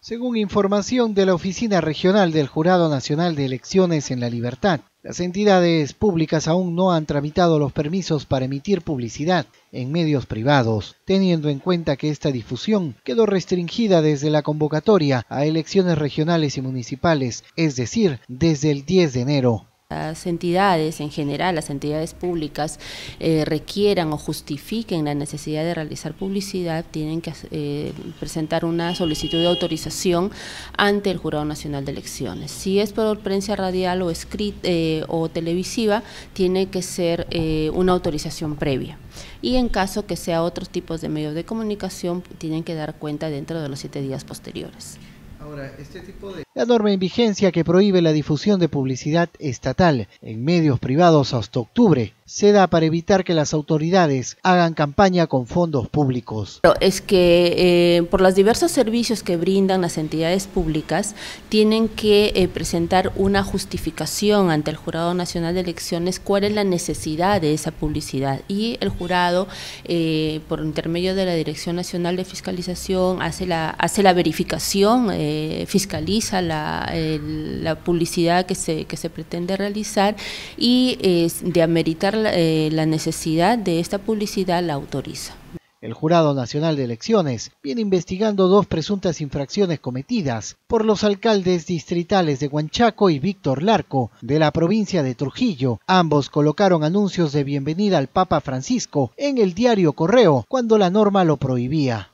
Según información de la Oficina Regional del Jurado Nacional de Elecciones en La Libertad, las entidades públicas aún no han tramitado los permisos para emitir publicidad en medios privados, teniendo en cuenta que esta difusión quedó restringida desde la convocatoria a elecciones regionales y municipales, es decir, desde el 10 de enero las entidades en general, las entidades públicas eh, requieran o justifiquen la necesidad de realizar publicidad, tienen que eh, presentar una solicitud de autorización ante el Jurado Nacional de Elecciones. Si es por prensa radial o, eh, o televisiva, tiene que ser una autorización previa. Y en caso que sea otros tipos de medios de comunicación, tienen que dar cuenta dentro de los siete días posteriores. Ahora, este tipo de... La norma en vigencia que prohíbe la difusión de publicidad estatal en medios privados hasta octubre se da para evitar que las autoridades hagan campaña con fondos públicos. Es que eh, por los diversos servicios que brindan las entidades públicas tienen que eh, presentar una justificación ante el Jurado Nacional de Elecciones cuál es la necesidad de esa publicidad y el jurado eh, por intermedio de la Dirección Nacional de Fiscalización hace la, hace la verificación, fiscaliza la, la, publicidad que se, que se pretende realizar y de ameritar eh, la, necesidad de esta publicidad la autoriza. El Jurado Nacional de Elecciones viene investigando dos presuntas infracciones cometidas por los alcaldes distritales de Huanchaco y Víctor Larco de la provincia de Trujillo. Ambos colocaron anuncios de bienvenida al Papa Francisco en el diario Correo cuando la norma lo prohibía.